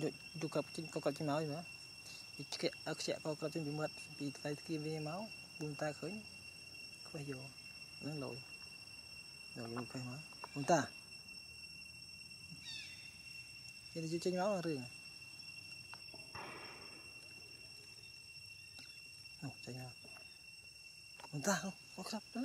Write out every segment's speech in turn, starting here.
juga kokot chim máu gì mà bị kẹt ác sẽ kokot chim bị mất bị phải kia với máu bùn ta khởi quay vô nó lồi rồi vô quay máu ta giờ thì chim máu là rừng Ồ, chạy nhau ta không, có khắp đó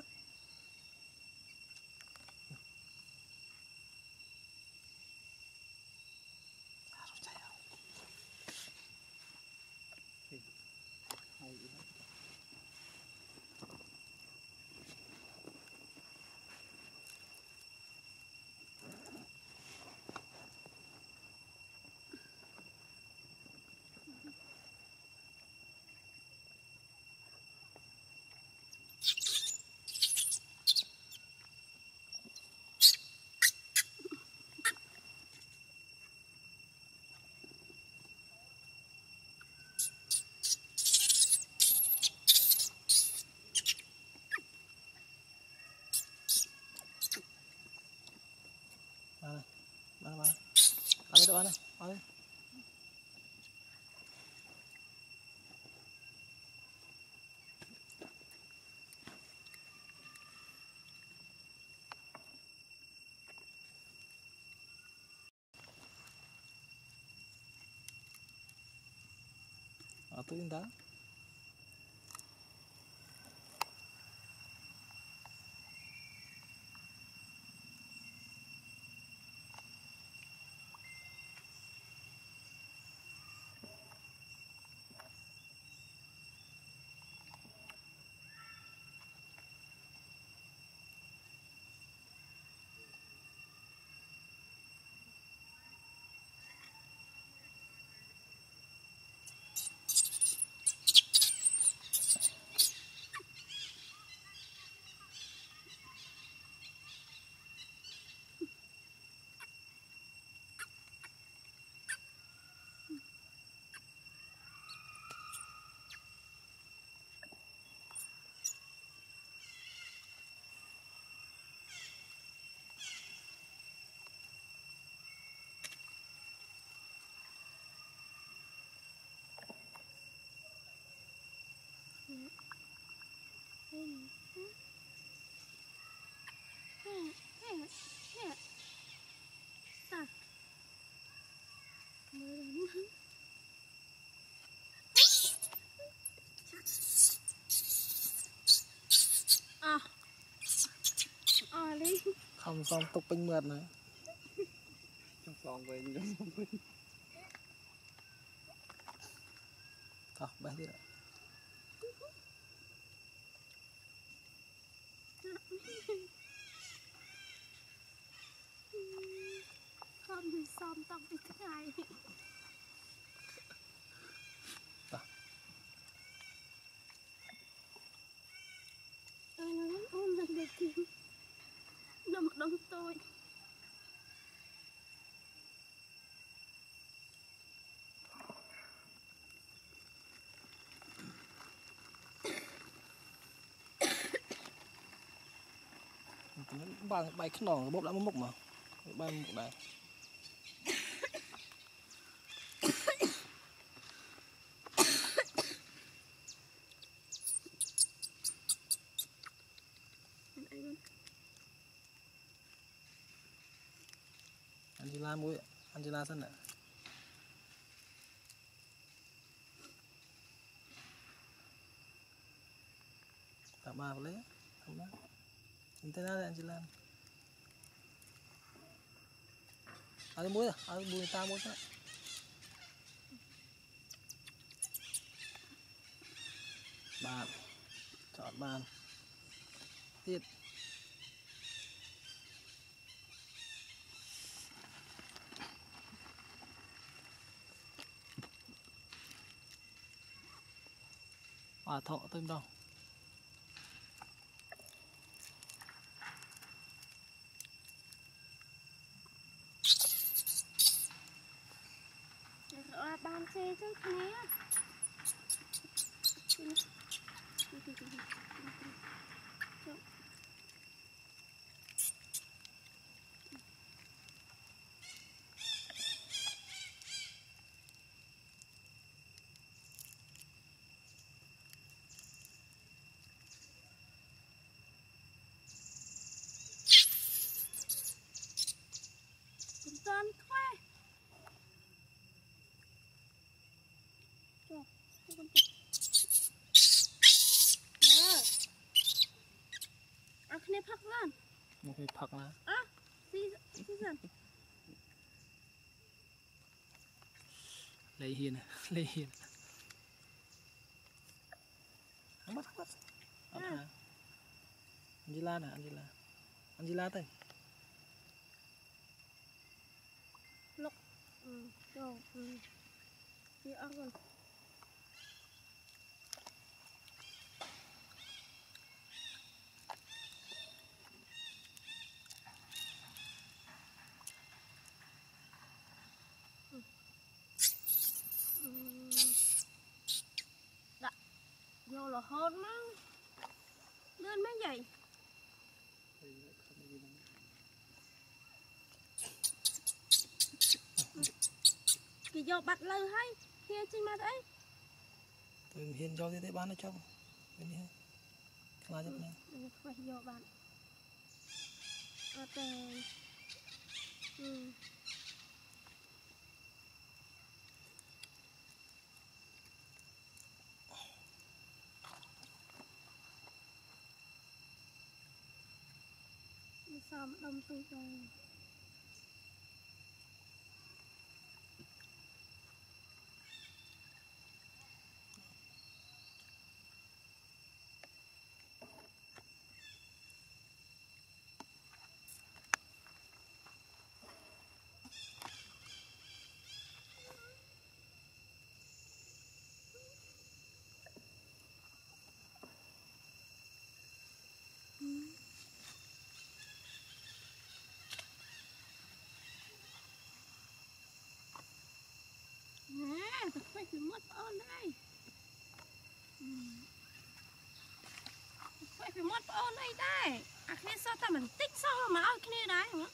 mana mana? Mana tu mana? Mana? Atau indah. Không xong tục binh mượt này trong phòng về trong phòng về Thôi, bé đi rồi. không thì xong tóc đi cái này Ba bay cái nòng bốc đã mất mà. Ba đây. Angela mũi, Angela sân ạ. Tak ba boleh. Sama. Kita nak Angela. Ada mũi, ada mũi ta mũi sana. Bàn. Chọn bàn. Tiếp. À thọ tên đâu? Rồi, bàn thì phật là à, lấy hiền lấy hiền. Ăn bắt bắt. Ăn à. Angela nè Angela. Angela tên lúc ừ, ừ, ừ. Chị ăn rồi យកបាត់លើហើយគ្នាជិះមកទៅអីទៅហ៊ានយកទៀតទេបានទេចុះវិញនេះខ្លាចទេណាខ្វះយកបានអត់ទេអឺសំដុំទូចដល់ ពេចពីមាត់ប្អូនហើយពេចពីមាត់ប្អូនអីដែរអាគ្នាសោះតែបន្តិចសោះមកឲ្យគ្នាដែរមក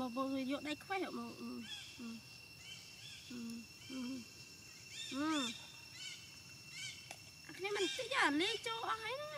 មកបងយកដៃខ្វេះមកអាគ្នាមិនតិចអាលេចូលអស់ហើយណា